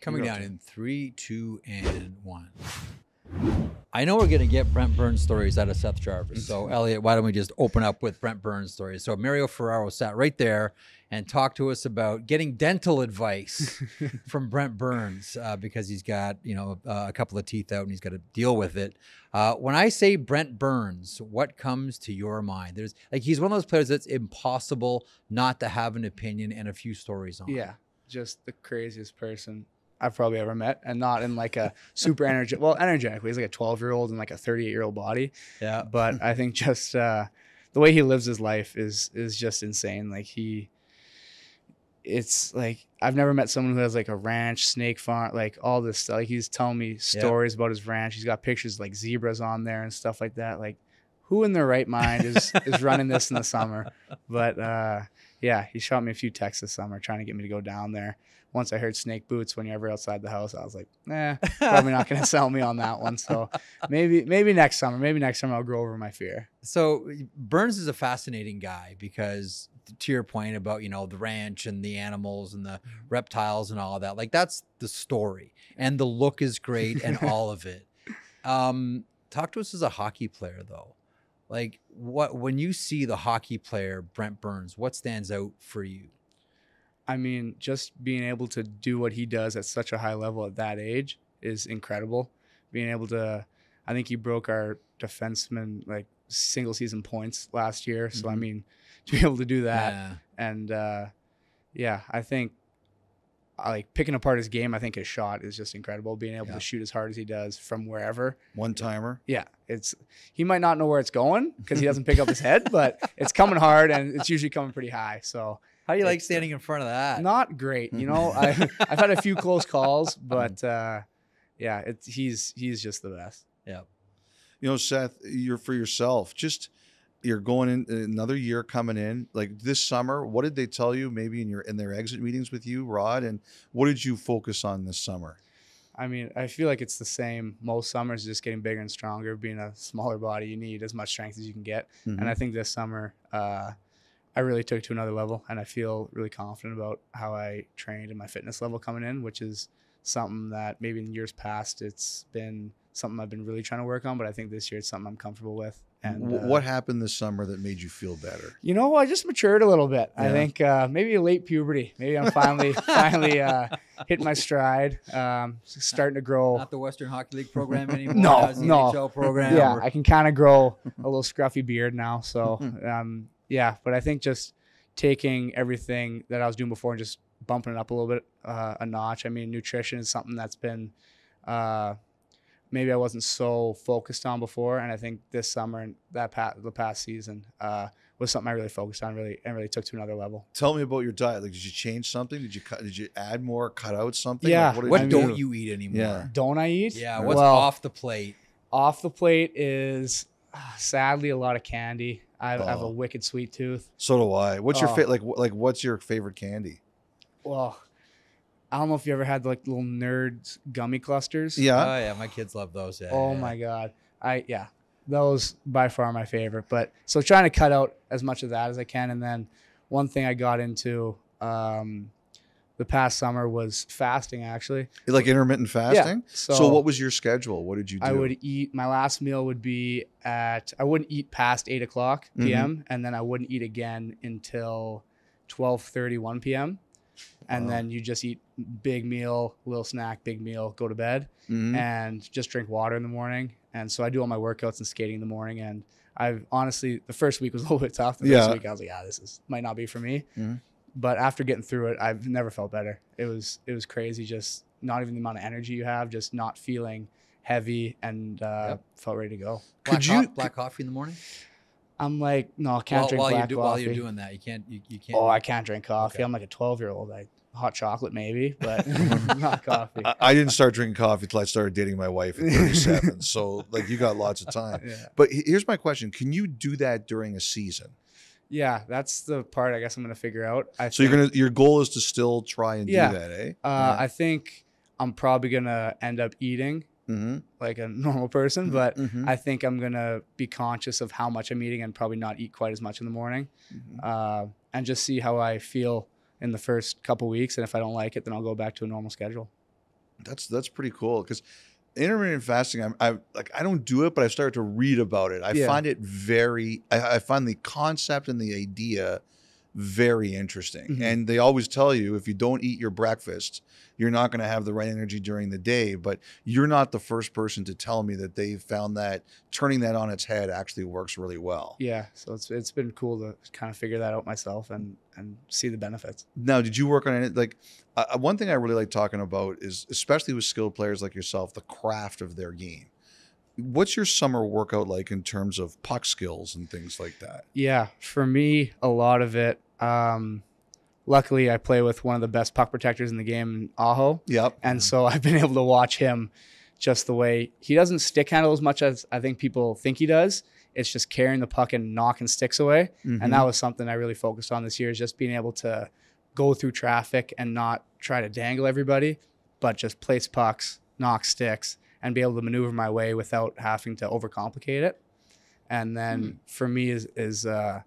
Coming down in three, two, and one. I know we're going to get Brent Burns stories out of Seth Jarvis. So, Elliotte, why don't we just open up with Brent Burns stories? So, Mario Ferraro sat right there and talked to us about getting dental advice from Brent Burns uh, because he's got, you know, uh, a couple of teeth out and he's got to deal with it. Uh, when I say Brent Burns, what comes to your mind? There's like he's one of those players that's impossible not to have an opinion and a few stories on. Yeah, just the craziest person I've probably ever met, and not in like a super energetic. Well, energetically, He's like a 12 year old in like a 38 year old body. Yeah. But I think just uh, the way he lives his life is is just insane. Like he, it's like I've never met someone who has like a ranch, snake farm, like all this stuff. Like he's telling me stories about his ranch. He's got pictures like zebras on there and stuff like that. Like who in their right mind is is running this in the summer? But uh, yeah, he shot me a few texts this summer trying to get me to go down there. Once I heard snake boots when you're ever outside the house, I was like, nah, probably not gonna sell me on that one. So maybe maybe next summer, maybe next summer I'll grow over my fear. So Burns is a fascinating guy because to your point about, you know, the ranch and the animals and the reptiles and all of that, like that's the story. And the look is great and all of it. Um, talk to us as a hockey player though. Like what when you see the hockey player Brent Burns, what stands out for you? I mean, just being able to do what he does at such a high level at that age is incredible. Being able to, I think he broke our defenseman like single season points last year. So I Mhm. mean, to be able to do that Yeah. and uh, yeah, I think I like picking apart his game. I think his shot is just incredible. Being able Yeah. to shoot as hard as he does from wherever. One timer. Yeah, it's he might not know where it's going because he doesn't pick up his head, but it's coming hard and it's usually coming pretty high. So How do you like standing in front of that? not great. You know, I, I've had a few close calls, but uh, yeah, it's he's he's just the best. yeah. You know, Seth, you're for yourself. Just you're going in another year coming in. Like this summer, what did they tell you? Maybe in your in their exit meetings with you, Rod, and what did you focus on this summer? I mean, I feel like it's the same most summers, just getting bigger and stronger. Being a smaller body, you need as much strength as you can get. And I think this summer, uh, I really took to another level, and I feel really confident about how I trained and my fitness level coming in, which is something that maybe in years past it's been something I've been really trying to work on, but I think this year it's something I'm comfortable with. And Wh- uh, what happened this summer that made you feel better? You know, I just matured a little bit. I think uh, maybe late puberty. Maybe I'm finally finally uh, hitting my stride. Um, starting to grow. Not the Western Hockey League program anymore. No, the no. NHL program. yeah, or- I can kind of grow a little scruffy beard now. So um, yeah, but I think just taking everything that I was doing before and just bumping it up a little bit uh, a notch. I mean, nutrition is something that's been uh, maybe I wasn't so focused on before, and I think this summer and that past, the past season uh, was something I really focused on, really and really took to another level. Tell me about your diet. Like, did you change something? Did you cut? Did you add more? Cut out something? Yeah. Like, did What you don't do? you eat anymore? Yeah. Don't I eat? Yeah, what's well, off the plate? off the plate is ah, sadly a lot of candy. I, I have a Oh. wicked sweet tooth. So do I. What's your Oh. fa- like? Like, what's your favorite candy? Well, I don't know if you ever had like little nerds gummy clusters. Yeah. Oh yeah, my kids love those. Yeah, Oh yeah. my god. I yeah. Those by far my favorite. But so trying to cut out as much of that as I can. And then one thing I got into um the past summer was fasting actually. like intermittent fasting. So, So, what was your schedule? What did you do? I would eat my last meal would be at I wouldn't eat past eight o'clock. PM and then I wouldn't eat again until 12:30 1 p.m. And Wow. then you just eat big meal, little snack, big meal, go to bed, Mhm. and just drink water in the morning. And so I do all my workouts and skating in the morning. And I've honestly the first week was a little bit tough. The Yeah. first week I was like, ah, this is might not be for me. Mhm. But after getting through it, I've never felt better. It was it was crazy. Just not even the amount of energy you have, just not feeling heavy and uh, Yep. felt ready to go. Black Could co- you- black coffee in the while I'm like, no, I can't drink while black you do, coffee. while you're doing that, you can't you, you can't. oh, I can't drink coffee. Okay. I'm like a 12 year old. I hot chocolate maybe, but not coffee. I, I didn't start drinking coffee until I started dating my wife at 37. so, like, you got lots of time. yeah. But here's my question: Can you do that during a season? yeah, that's the part I guess I'm gonna figure out. I So you're gonna your goal is to still try and Yeah. do that, eh? Uh, I think I'm probably gonna end up eating mm-hmm. like a normal person, but Mhm. I think I'm gonna be conscious of how much I'm eating and probably not eat quite as much in the morning, Mhm. uh, and just see how I feel in the first couple weeks. And if I don't like it, then I'll go back to a normal schedule. That's that's pretty cool because intermittent fasting. I'm I like I don't do it, but I started to read about it. I Yeah. find it very. I, I find the concept and the idea very interesting. Mhm. And they always tell you if you don't eat your breakfast, you're not going to have the right energy during the day. But you're not the first person to tell me that they found that turning that on its head actually works really well. Yeah, so it's it's been cool to kind of figure that out myself and and see the benefits. Now, did you work on it? Like, uh, one thing I really like talking about is, especially with skilled players like yourself, the craft of their game. What's your summer workout like in terms of puck skills and things like that? Yeah, for me, a lot of it. Um, luckily, I play with one of the best puck protectors in the game, Aho, Yep. and so I've been able to watch him just the way he doesn't stick handle as much as I think people think he does. It's just carrying the puck and knocking sticks away, Mhm. and that was something I really focused on this year. Is just being able to go through traffic and not try to dangle everybody, but just place pucks, knock sticks, and be able to maneuver my way without having to overcomplicate it. And then for me is is uh,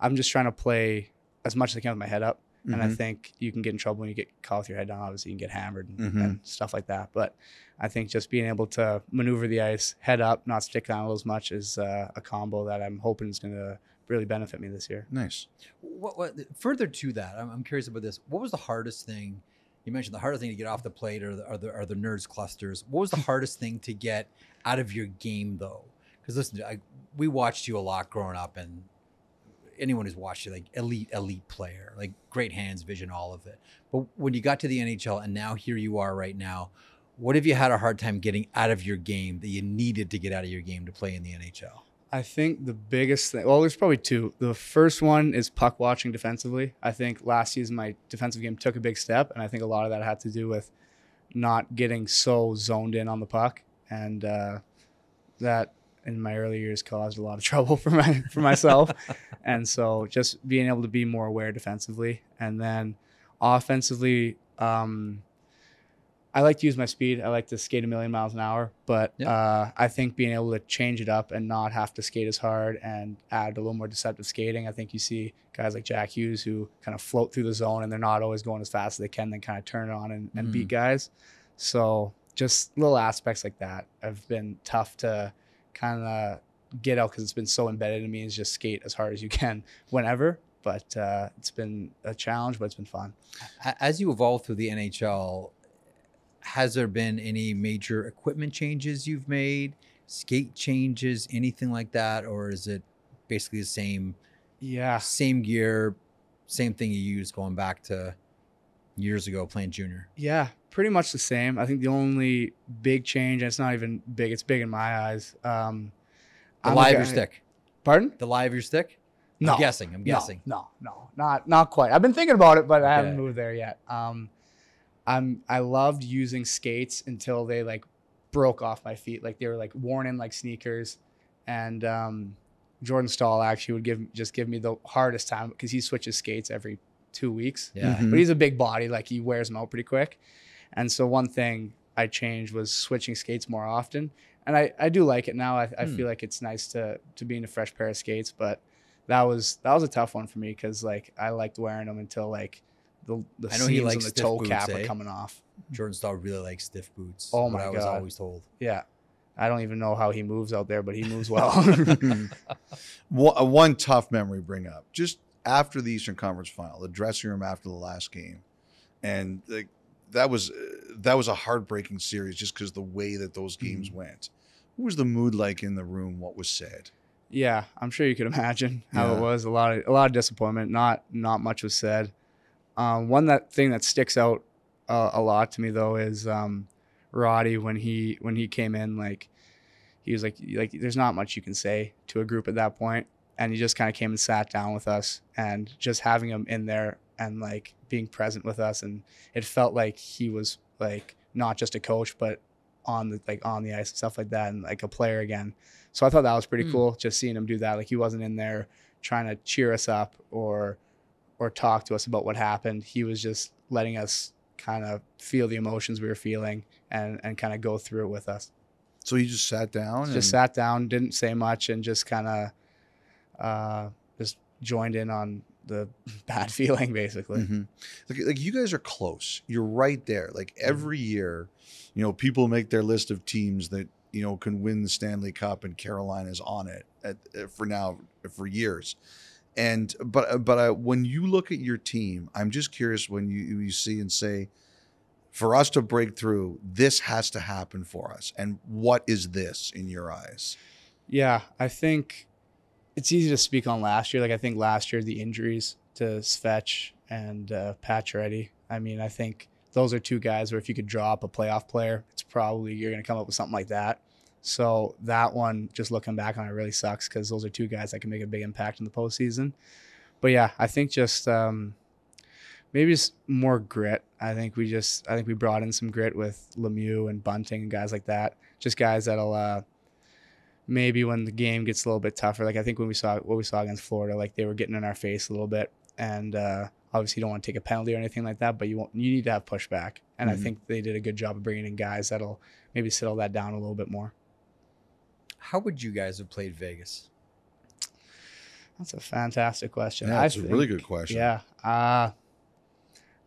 I'm just trying to play as much as I can with my head up. And I Mhm. think you can get in trouble when you get caught with your head down. Obviously, you can get hammered and, Mhm. and stuff like that. But I think just being able to maneuver the ice, head up, not stick down as much, is uh, a combo that I'm hoping is going to really benefit me this year. nice. What, what further to that? I'm, I'm curious about this. What was the hardest thing? You mentioned the hardest thing to get off the plate or the, or the, or the nerds clusters. What was the hardest thing to get out of your game though? Because listen, I, we watched you a lot growing up, and anyone who's watched you, like elite, elite player, like great hands, vision, all of it. But when you got to the NHL, and now here you are right now, what have you had a hard time getting out of your game that you needed to get out of your game to play in the NHL? I think the biggest thing, well, there's probably two. The first one is puck watching defensively. I think last season my defensive game took a big step, and I think a lot of that had to do with not getting so zoned in on the puck, and uh, that in my early years caused a lot of trouble for my for myself. and so just being able to be more aware defensively, and then offensively, um, I like to use my speed. I like to skate a million miles an hour, but Yeah. uh, I think being able to change it up and not have to skate as hard and add a little more deceptive skating. I think you see guys like Jack Hughes who kind of float through the zone and they're not always going as fast as they can, then kind of turn it on and, and beat guys. So just little aspects like that have been tough to kind of get out because it's been so embedded in me is just skate as hard as you can whenever. But uh, it's been a challenge, but it's been fun. As you evolve through the NHL, has there been any major equipment changes you've made, skate changes, anything like that, or is it basically the same Yeah. same gear, same thing you use going back to years ago playing junior? Yeah, pretty much the same. I think the only big change, and it's not even big, it's big in my eyes. Um, The I'm lie of your stick. Pardon? The lie of your stick. No. I'm guessing. I'm No, guessing. No, no, not not quite. I've been thinking about it, but I haven't Okay. moved there yet. Um, I'm I loved using skates until they like broke off my feet, like they were like worn in like sneakers, and um, Jordan Staal actually would give just give me the hardest time because he switches skates every two weeks. Yeah. Mhm. but he's a big body, like he wears them out pretty quick. And so one thing I changed was switching skates more often, and I, I do like it now. I, I Hmm. feel like it's nice to to be in a fresh pair of skates, but that was that was a tough one for me because like I liked wearing them until like the the I know he likes on the toe boots, cap eh? are coming off. Jordan Staal really likes stiff boots. Oh what my I was God. always told. Yeah, I don't even know how he moves out there, but he moves well. one, uh, one tough memory bring up just after the Eastern Conference Final, the dressing room after the last game, and like that was uh, that was a heartbreaking series just because the way that those games went. What was the mood like in the room? What was said? Yeah, I'm sure you could imagine how Yeah. it was. A lot of a lot of disappointment. Not not much was said. Um, one that thing that sticks out uh, a lot to me though is um, Roddy when he when he came in like he was like like there's not much you can say to a group at that point and he just kind of came and sat down with us and just having him in there and like being present with us and it felt like he was like not just a coach but on the like on the ice and stuff like that and like a player again so I thought that was pretty Hmm. cool, just seeing him do that. Like he wasn't in there trying to cheer us up or or talk to us about what happened. He was just letting us kind of feel the emotions we were feeling and and kind of go through it with us. So he just sat down. Just and, sat down, didn't say much, and just kind of uh, just joined in on the bad feeling basically. Mhm. Like, like you guys are close. You're right there. Like every year, you know, people make their list of teams that you know can win the Stanley Cup, and Carolina's on it at, uh, for now for years. And but but uh, when you look at your team, I'm just curious when you you see and say, for us to break through, this has to happen for us. And what is this in your eyes? Yeah, I think it's easy to speak on last year. Like I think last year the injuries to Svech and uh, Pacioretty. I mean, I think those are two guys where if you could drop a playoff player, it's probably you're going to come up with something like that. So that one, just looking back on it, really sucks because those are two guys that can make a big impact in the postseason. But yeah, I think just um, maybe just more grit. I think we just I think we brought in some grit with Lemieux and Bunting and guys like that. Just guys that'll uh, maybe when the game gets a little bit tougher. Like I think when we saw what we saw against Florida, like they were getting in our face a little bit, and uh, obviously you don't want to take a penalty or anything like that, but you won't, you need to have pushback. And Mhm. I think they did a good job of bringing in guys that'll maybe settle that down a little bit more. How would you guys have played Vegas? That's a fantastic question. Yeah, I it's a really good question. Yeah. Uh,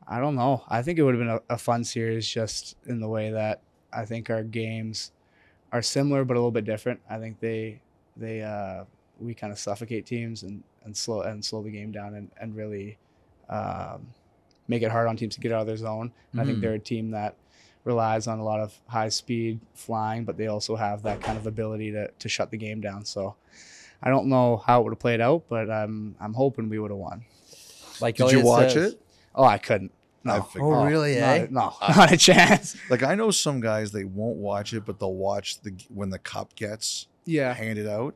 I don't know. I think it would have been a, a fun series just in the way that I think our games are similar but a little bit different. I think they they uh, we kind of suffocate teams and, and slow and slow the game down and, and really um, make it hard on teams to get out of their zone. And I think Mhm. they're a team that relies on a lot of high speed flying, but they also have that kind of ability to, to shut the game down. So I don't know how it would have played out, but I'm I'm hoping we would have won. Like Did you watch says- it? Oh, I couldn't. No. I figured. Oh, really, Not, eh? no, not a chance. Like I know some guys they won't watch it, but they'll watch the when the cup gets Yeah. handed out.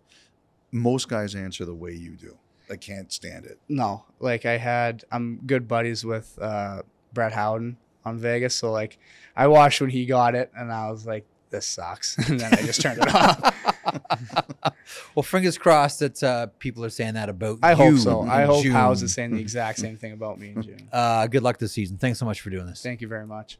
Most guys answer the way you do. I can't stand it. No, like I had, I'm good buddies with uh, Brett Howden on Vegas, so like I watched when he got it, and I was like, this sucks, and then I just turned it off. well, fingers crossed that uh, people are saying that about I you I hope so. I hope June. House is saying the exact same thing about me in June. Uh, good luck this season. Thanks so much for doing this. Thank you very much.